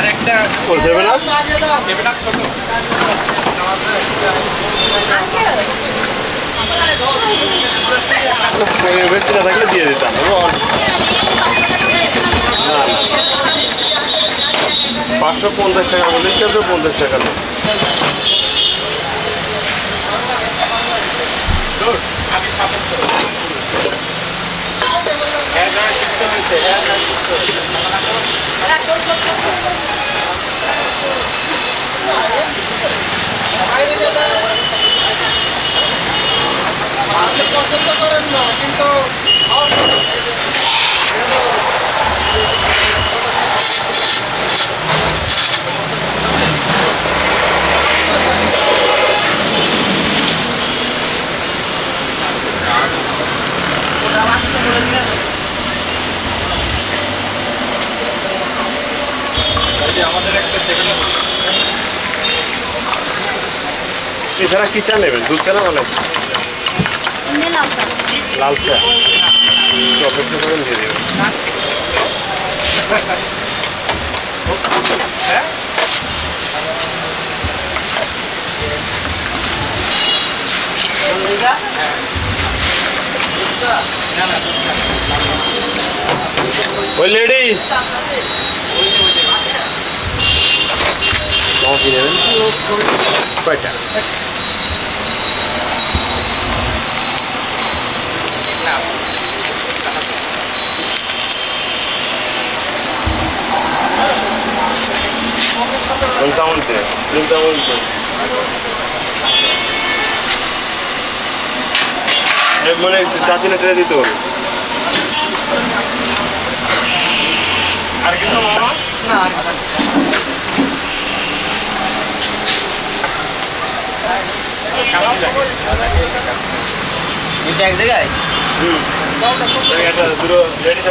আর একটা ও seven up seven up ছোট। ব্যক্তি থাকলে দিয়ে দিতাম। না। পাঁচশো পঞ্চাশ টাকা বলে চারশো পঞ্চাশ টাকা হ্যাঁ শিখতে হয়েছে হ্যাঁ না এছাড়া কি চা নেবেন? দুধ চা না মানে লাল চা। অপেক্ষা করেন দিয়ে দেবেন ওই লেডিস। কি নেবেন কয়টা কোন চামচে কোন চামচে মানে চাচিনা ট্রে দিতে হবে আর কিছু মামা না এটা এক জায়গায় হুম একটা দুটো একটা